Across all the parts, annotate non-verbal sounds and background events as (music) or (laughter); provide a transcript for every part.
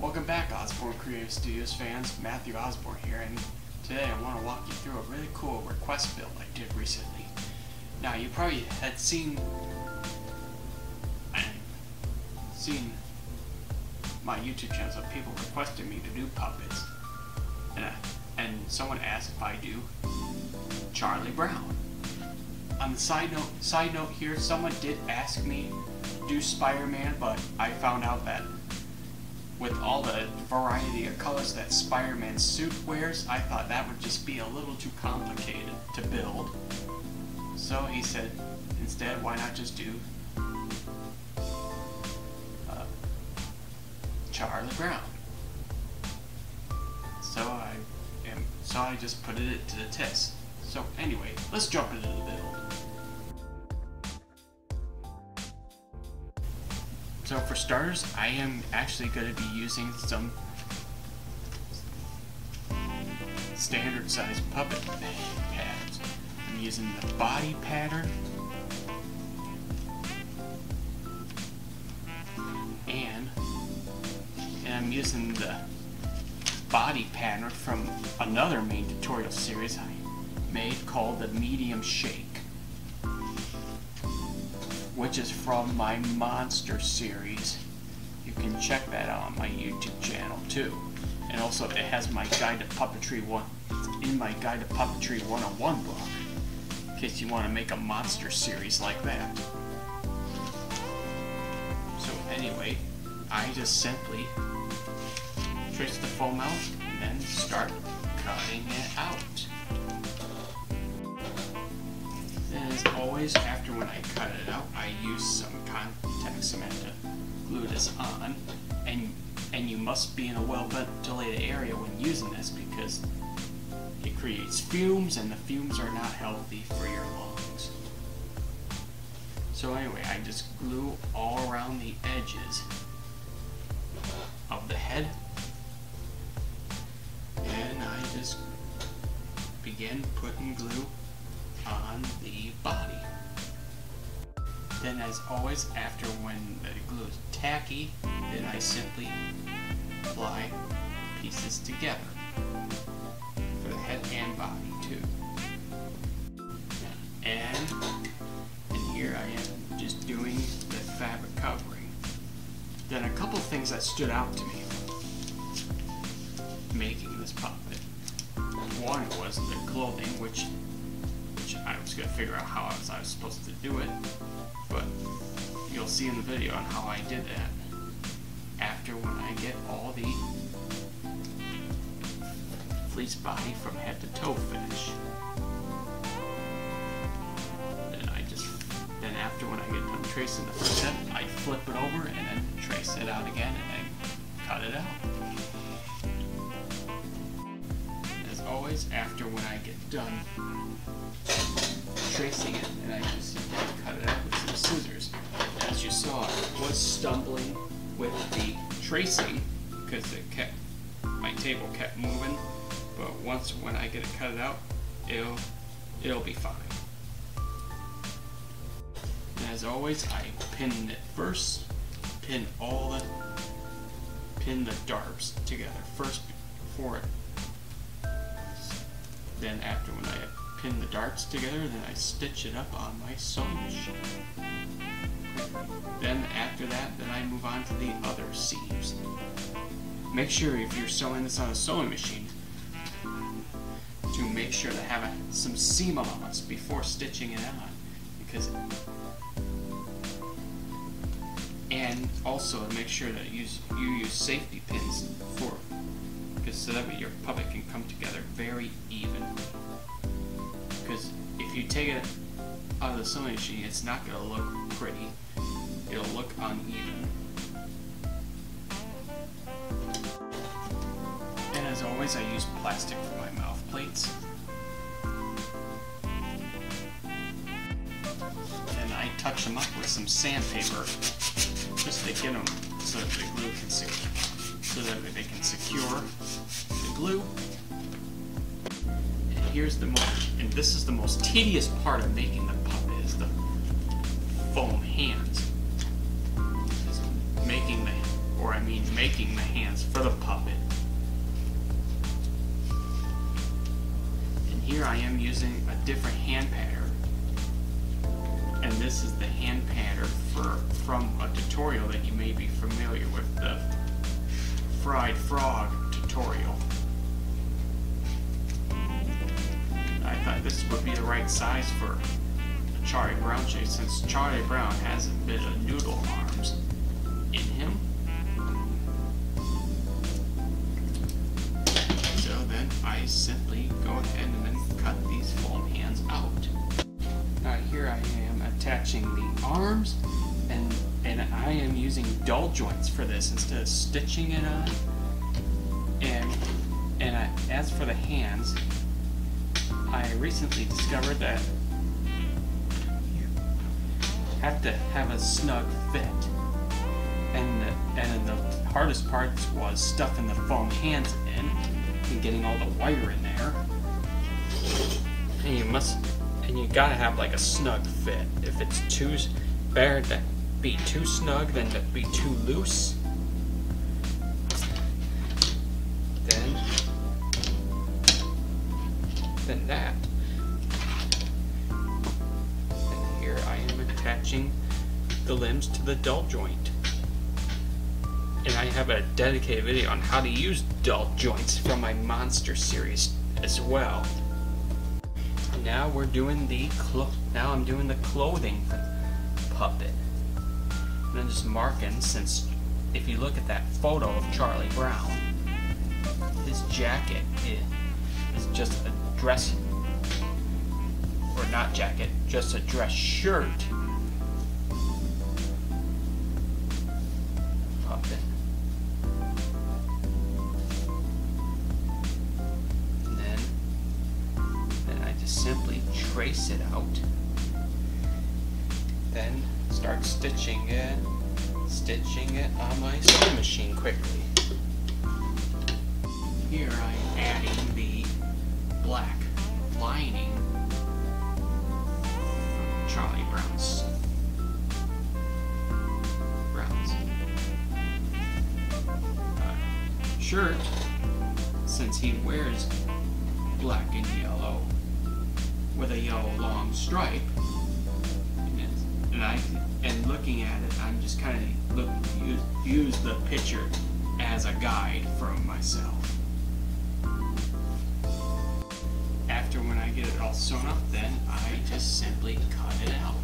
Welcome back, Osborn Creative Studios fans. Matthew Osborn here, and today I want to walk you through a really cool request build I did recently. Now, you probably had seen seen my YouTube channels of people requesting me to do puppets, and, uh, and someone asked if I do Charlie Brown. On the side note, side note here, someone did ask me do Spider-Man, but I found out that with all the variety of colors that Spider-Man's suit wears, I thought that would just be a little too complicated to build. So he said, instead, why not just do uh, Charlie Brown? So I am, so I just put it to the test. So anyway, let's jump into the build. So for starters, I am actually going to be using some standard size puppet pads. I'm using the body pattern and, and I'm using the body pattern from another main tutorial series I made called the medium shake which is from my Monster series. You can check that out on my YouTube channel too. And also it has my Guide to Puppetry 1, in my Guide to Puppetry 101 book, in case you want to make a monster series like that. So anyway, I just simply trace the foam out and then start cutting it out. As always, after when I cut it out, I use some contact cement to glue this on. And, and you must be in a well-ventilated area when using this because it creates fumes and the fumes are not healthy for your lungs. So anyway, I just glue all around the edges of the head and I just begin putting glue on the body. Then as always, after when the glue is tacky, then I simply apply pieces together for the head and body too. And, and here I am just doing the fabric covering. Then a couple things that stood out to me making this puppet. One was the clothing, which I was going to figure out how I was, I was supposed to do it, but you'll see in the video on how I did that after when I get all the fleece body from head to toe finish. Then I just, then after when I get done tracing the first step, I flip it over and then trace it out again and then cut it out. Always, after when I get done tracing it, and I just cut it out with some scissors. As you saw, I was stumbling with the tracing because it kept my table kept moving. But once when I get it cut out, it'll it'll be fine. And as always, I pin it first, pin all the pin the darts together first before it. Then after when I pin the darts together, then I stitch it up on my sewing machine. Then after that, then I move on to the other seams. Make sure if you're sewing this on a sewing machine, to make sure to have a, some seam allowance before stitching it on, because and also make sure that you use, you use safety pins because so that way your puppet can come together very evenly because if you take it out of the sewing machine, it's not going to look pretty. It'll look uneven. And as always, I use plastic for my mouth plates. And I touch them up with some sandpaper just to get them so that the glue can so that they can secure the glue And here's the most, and this is the most tedious part of making the puppet is the foam hands. Is making the, or I mean making the hands for the puppet. And here I am using a different hand pattern. And this is the hand pattern for from a tutorial that you may be familiar with, the fried frog tutorial. I thought this would be the right size for Charlie Brown shape since Charlie Brown has a doll joints for this instead of stitching it on. And and I, as for the hands, I recently discovered that you have to have a snug fit. And the, and the hardest part was stuffing the foam hands in and getting all the wire in there. And you must and you gotta have like a snug fit. If it's too better to be too snug than to be too loose. Then than that. And here I am attaching the limbs to the doll joint. And I have a dedicated video on how to use doll joints from my monster series as well. Now we're doing the clo now I'm doing the clothing puppet. And I'm just marking since if you look at that photo of Charlie Brown, his jacket is, just a dress, or not jacket, just a dress shirt. And then I just simply trace it out. Then start stitching it, stitching it on my sewing machine quickly. Here I'm adding the black lining Charlie Brown's Brown's uh, shirt since he wears black and yellow with a yellow long stripe and I and looking at it I'm just kind of look use, use the picture as a guide for myself after when I get it all sewn up, then I just simply cut it out.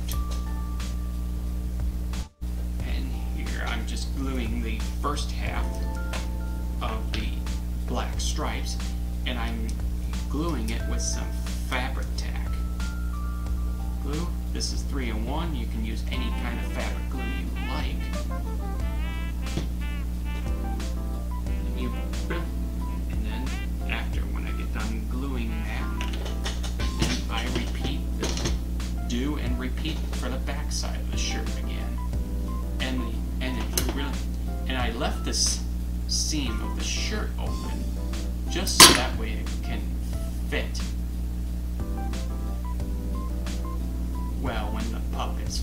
And here I'm just gluing the first half of the black stripes, and I'm gluing it with some fabric tack. Glue, this is 3 in 1, you can use any kind of fabric glue you like.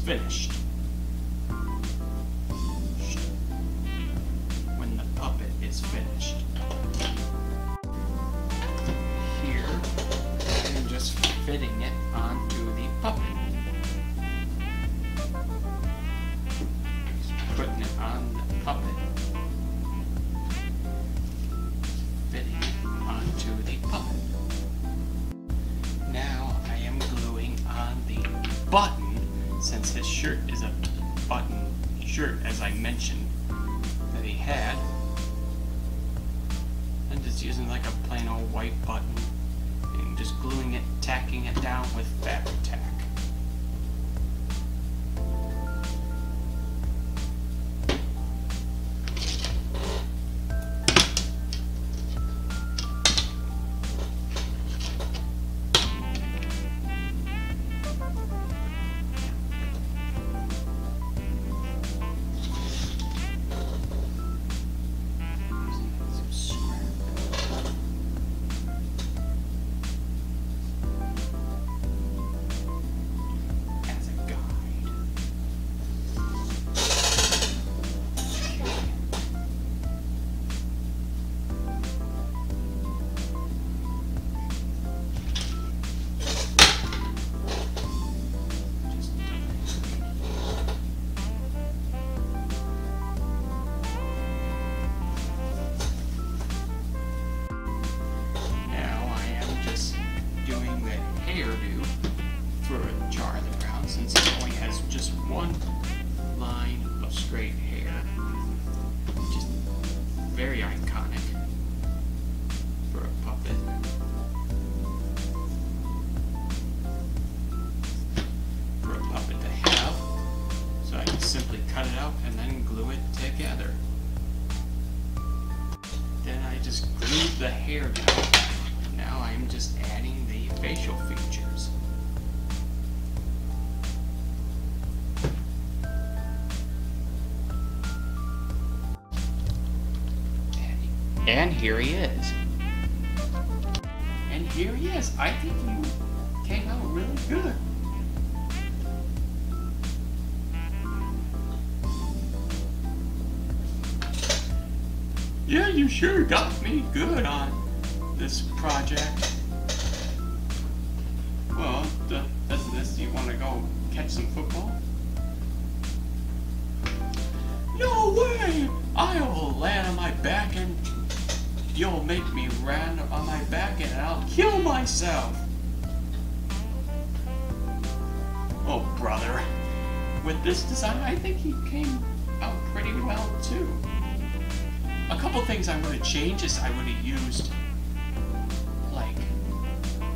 Finished. When the puppet is finished. Here, I'm just fitting it onto the puppet. Just putting it on the puppet. Fitting it onto the puppet. Now I am gluing on the button, shirt is a button shirt, as I mentioned that he had. I'm just using like a plain old white button and just gluing it, tacking it down with fabric just glued the hair down. Now I'm just adding the facial features. And here he is. And here he is. I think you came out really good. Yeah, you sure got me good on this project. Well, does this, you want to go catch some football? No way! I will land on my back and you'll make me land on my back and I'll kill myself. Oh, brother. With this design, I think he came out pretty well, too. A couple things I would have changed is I would have used, like,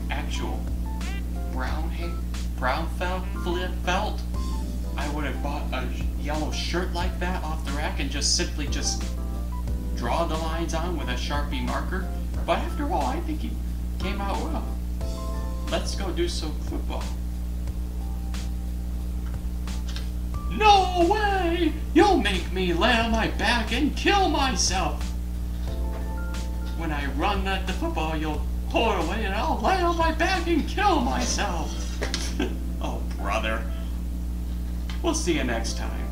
actual brown hair, brown felt, felt. I would have bought a yellow shirt like that off the rack and just simply just draw the lines on with a Sharpie marker. But after all, I think he came out well. Let's go do some football. No way! You'll make me lay on my back and kill myself! When I run at the football, you'll pull away and I'll lay on my back and kill myself! (laughs) oh, brother. We'll see you next time.